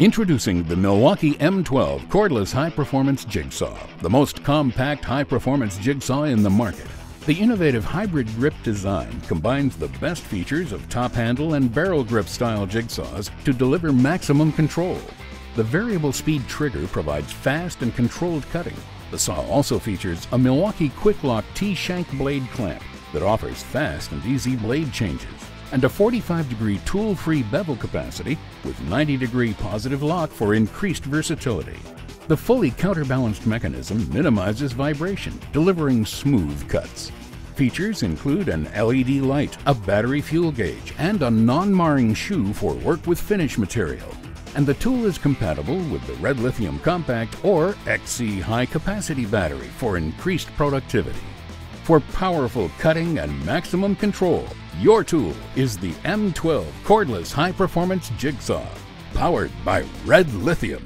Introducing the Milwaukee M12 cordless high performance jigsaw, the most compact high performance jigsaw in the market. The innovative hybrid grip design combines the best features of top handle and barrel grip style jigsaws to deliver maximum control. The variable speed trigger provides fast and controlled cutting. The saw also features a Milwaukee Quik-Lok T-shank blade clamp that offers fast and easy blade changes and a 45 degree tool free bevel capacity with 90 degree positive lock for increased versatility. The fully counterbalanced mechanism minimizes vibration, delivering smooth cuts. Features include an LED light, a battery fuel gauge, and a non marring shoe for work with finish material. And the tool is compatible with the Red Lithium Compact or XC high capacity battery for increased productivity. For powerful cutting and maximum control, your tool is the M12 cordless high performance jigsaw, powered by Red Lithium.